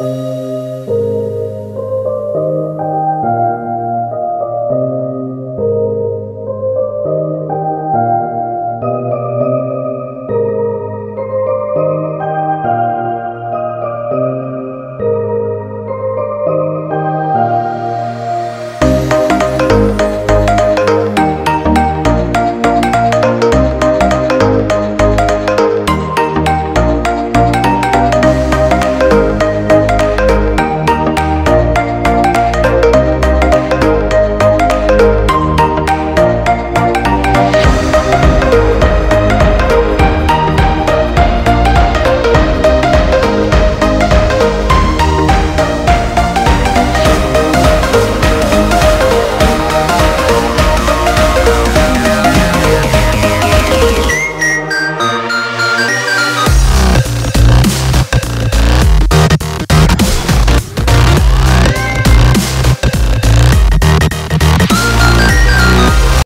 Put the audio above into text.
Música